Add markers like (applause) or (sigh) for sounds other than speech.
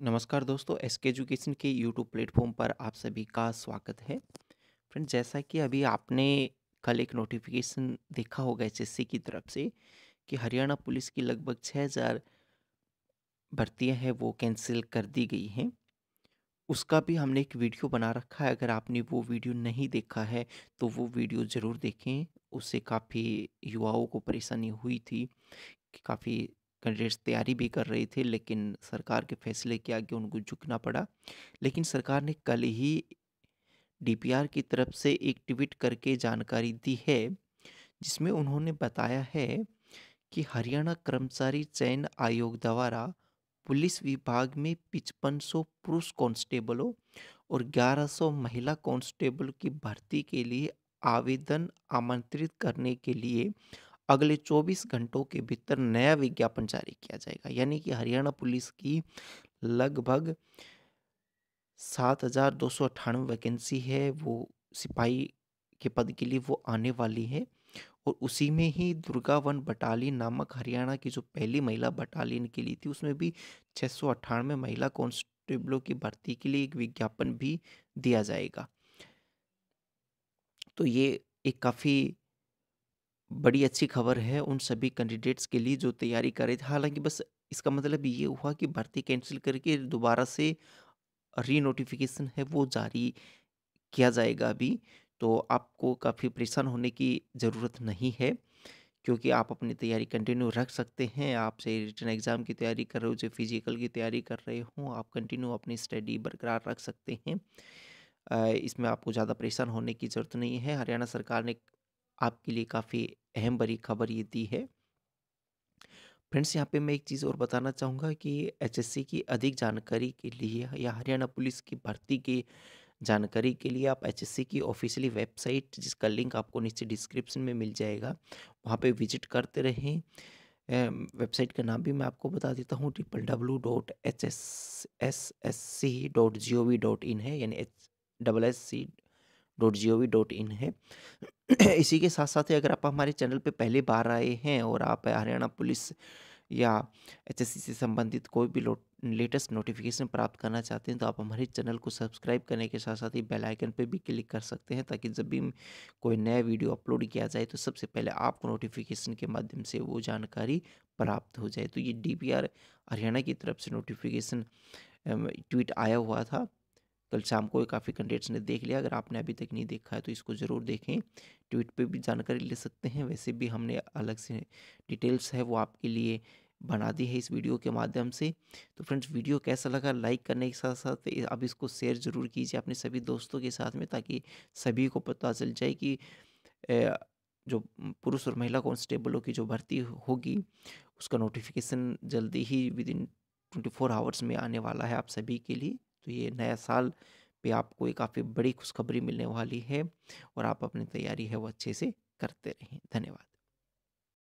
नमस्कार दोस्तों एस के एजुकेशन के यूट्यूब प्लेटफॉर्म पर आप सभी का स्वागत है। फ्रेंड जैसा कि अभी आपने कल एक नोटिफिकेशन देखा होगा एसएससी की तरफ़ से कि हरियाणा पुलिस की लगभग छः हज़ार भर्तियाँ हैं, वो कैंसिल कर दी गई हैं। उसका भी हमने एक वीडियो बना रखा है, अगर आपने वो वीडियो नहीं देखा है तो वो वीडियो ज़रूर देखें। उससे काफ़ी युवाओं को परेशानी हुई थी कि काफ़ी कैंडिडेट्स तैयारी भी कर रहे थे, लेकिन सरकार के फैसले के आगे उनको झुकना पड़ा। लेकिन सरकार ने कल ही डीपीआर की तरफ़ से एक ट्वीट करके जानकारी दी है, जिसमें उन्होंने बताया है कि हरियाणा कर्मचारी चयन आयोग द्वारा पुलिस विभाग में पिचपन सौ पुरुष कांस्टेबलों और 1100 महिला कांस्टेबल की भर्ती के लिए आवेदन आमंत्रित करने के लिए अगले 24 घंटों के भीतर नया विज्ञापन जारी किया जाएगा। यानी कि हरियाणा पुलिस की लगभग सात हज़ार दो सौ अट्ठानवे वैकेंसी है। वो सिपाही के पद के लिए वो आने वाली है और उसी में ही दुर्गा वन बटालियन नामक हरियाणा की जो पहली महिला बटालियन के लिए थी, उसमें भी छः सौ अट्ठानवे महिला कॉन्स्टेबलों की भर्ती के लिए एक विज्ञापन भी दिया जाएगा। तो ये एक काफ़ी बड़ी अच्छी खबर है उन सभी कैंडिडेट्स के लिए जो तैयारी कर रहे थे। हालाँकि बस इसका मतलब ये हुआ कि भर्ती कैंसिल करके दोबारा से री नोटिफिकेशन है, वो जारी किया जाएगा अभी। तो आपको काफ़ी परेशान होने की ज़रूरत नहीं है, क्योंकि आप अपनी तैयारी कंटिन्यू रख सकते हैं। आप से रिटर्न एग्ज़ाम की तैयारी कर रहे हो जो फ़िज़िकल की तैयारी कर रहे हो, आप कंटिन्यू अपनी स्टडी बरकरार रख सकते हैं। इसमें आपको ज़्यादा परेशान होने की ज़रूरत नहीं है। हरियाणा सरकार ने आपके लिए काफ़ी अहम बड़ी खबर ये दी है। फ्रेंड्स, यहाँ पे मैं एक चीज़ और बताना चाहूँगा कि एचएससी की अधिक जानकारी के लिए या हरियाणा पुलिस की भर्ती की जानकारी के लिए आप एचएससी की ऑफिशियली वेबसाइट, जिसका लिंक आपको नीचे डिस्क्रिप्शन में मिल जाएगा, वहाँ पे विज़िट करते रहें। वेबसाइट का नाम भी मैं आपको बता देता हूँ triple W dot H S S S C dot G O V dot I N, यानी H double S C dot G O V dot I N. (clears throat) इसी के साथ साथ अगर आप हमारे चैनल पे पहली बार आए हैं और आप हरियाणा पुलिस या एचएससी से संबंधित कोई भी लेटेस्ट नोटिफिकेशन प्राप्त करना चाहते हैं तो आप हमारे चैनल को सब्सक्राइब करने के साथ साथ ही बेल आइकन पे भी क्लिक कर सकते हैं, ताकि जब भी कोई नया वीडियो अपलोड किया जाए तो सबसे पहले आपको नोटिफिकेशन के माध्यम से वो जानकारी प्राप्त हो जाए। तो ये डी हरियाणा की तरफ़ से नोटिफिकेशन ट्वीट आया हुआ था। कल शाम को काफ़ी कैंडिडेट्स ने देख लिया। अगर आपने अभी तक नहीं देखा है तो इसको ज़रूर देखें। ट्वीट पे भी जानकारी ले सकते हैं। वैसे भी हमने अलग से डिटेल्स है, वो आपके लिए बना दी है इस वीडियो के माध्यम से। तो फ्रेंड्स वीडियो कैसा लगा? लाइक करने के साथ साथ अब इसको शेयर ज़रूर कीजिए अपने सभी दोस्तों के साथ में, ताकि सभी को पता चल जाए कि जो पुरुष और महिला कॉन्स्टेबलों की जो भर्ती होगी, उसका नोटिफिकेशन जल्दी ही within twenty four hours में आने वाला है आप सभी के लिए। तो ये नया साल पे आपको एक काफ़ी बड़ी खुशखबरी मिलने वाली है और आप अपनी तैयारी है वो अच्छे से करते रहें। धन्यवाद।